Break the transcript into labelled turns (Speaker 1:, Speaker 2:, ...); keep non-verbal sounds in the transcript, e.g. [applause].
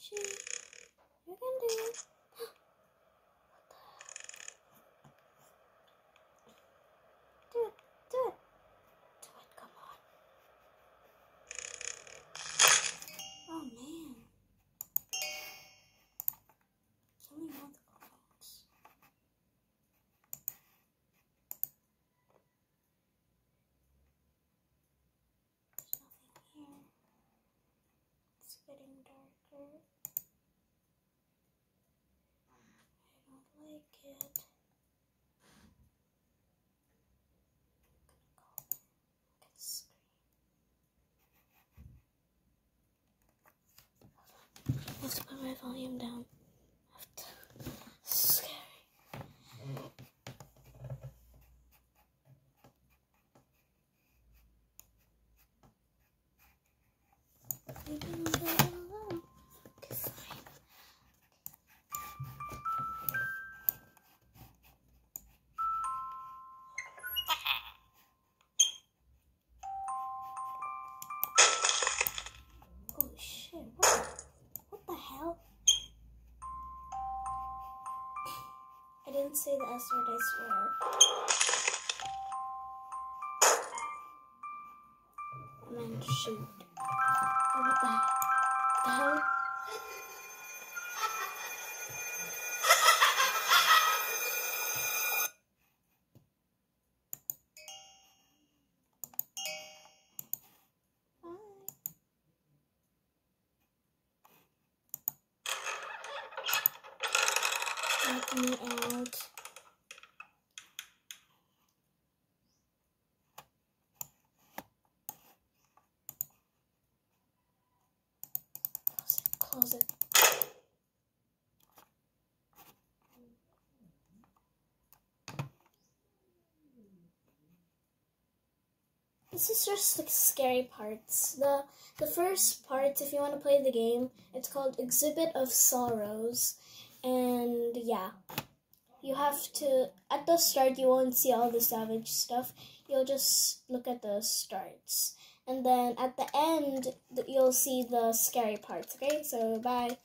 Speaker 1: Archie. You can do it. [gasps] Do it. Do it. Do it. Come on. Oh man. Killing all the it. Have put my volume down. I didn't say the S word, I swear. I meant shoot. Oh, what the hell? Let me out. Close it. This is just like scary parts. The the first part, if you want to play the game, it's called Exhibit of Sorrows. And yeah. You have to at the start you won't see all the savage stuff. You'll just look at the starts. And then at the end you'll see the scary parts, okay? So bye.